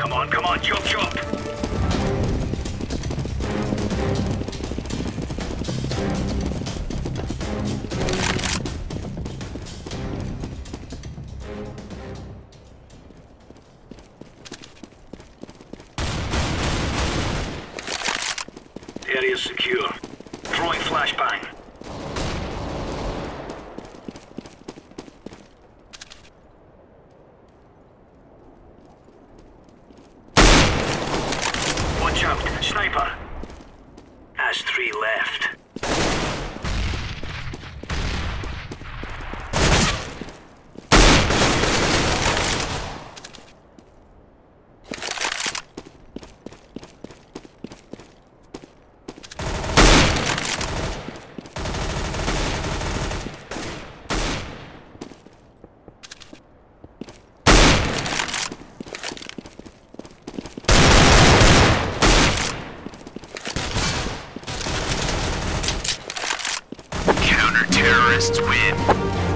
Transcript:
Come on, come on, chop chop. Area's secure. Throwing flashbang. Sniper. Has three left. Counter-terrorists win.